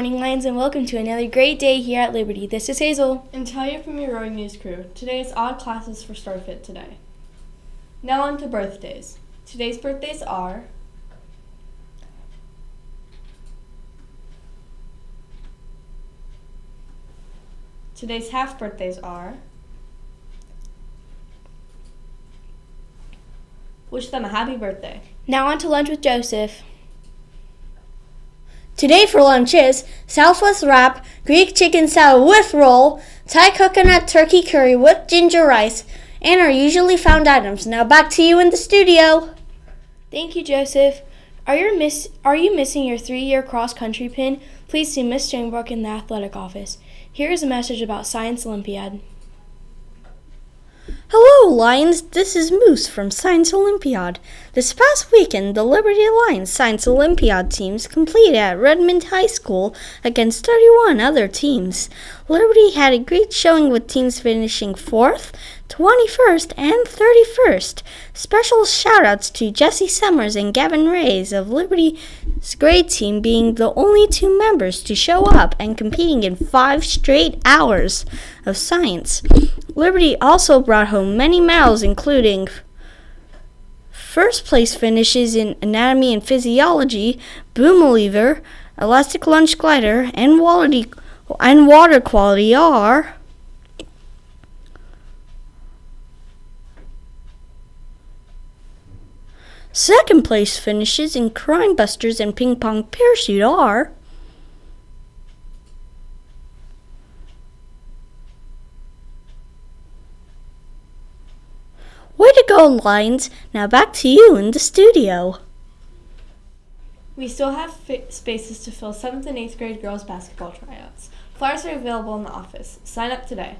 morning, Lions, and welcome to another great day here at Liberty. This is Hazel. And Talia from your Roaring News crew. Today's odd classes for StarFit today. Now on to birthdays. Today's birthdays are Today's half birthdays are Wish them a happy birthday. Now on to lunch with Joseph. Today for lunch is Southwest wrap, Greek chicken salad with roll, Thai coconut turkey curry with ginger rice, and our usually found items. Now back to you in the studio. Thank you, Joseph. Are you miss Are you missing your three-year cross-country pin? Please see Miss Janebrook in the athletic office. Here is a message about Science Olympiad. Lions. This is Moose from Science Olympiad. This past weekend, the Liberty Lions Science Olympiad teams competed at Redmond High School against 31 other teams. Liberty had a great showing with teams finishing 4th, 21st, and 31st. Special shoutouts to Jesse Summers and Gavin Reyes of Liberty's grade team being the only two members to show up and competing in five straight hours of science. Liberty also brought home many medals, including first place finishes in anatomy and physiology, boom elastic launched glider, and water, and water quality are. Second place finishes in Crime Busters and Ping Pong Parachute are. Way to go, Lions! Now back to you in the studio. We still have spaces to fill 7th and 8th grade girls basketball tryouts. Flyers are available in the office. Sign up today.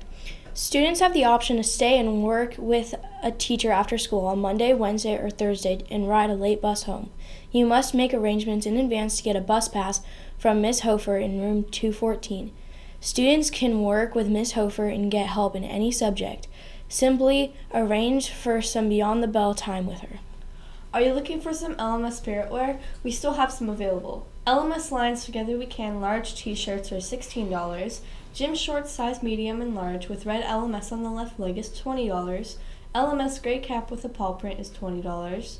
Students have the option to stay and work with a teacher after school on Monday, Wednesday, or Thursday and ride a late bus home. You must make arrangements in advance to get a bus pass from Miss Hofer in room 214. Students can work with Miss Hofer and get help in any subject. Simply arrange for some beyond the bell time with her. Are you looking for some LMS spirit wear? We still have some available. LMS Lions Together We Can large t-shirts are $16. Gym shorts size medium and large with red LMS on the left leg is $20. LMS gray cap with a paw print is $20.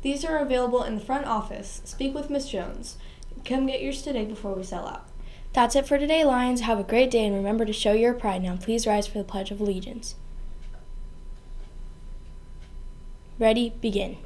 These are available in the front office. Speak with Miss Jones. Come get yours today before we sell out. That's it for today, Lions. Have a great day and remember to show your pride. Now, please rise for the Pledge of Allegiance. Ready, begin.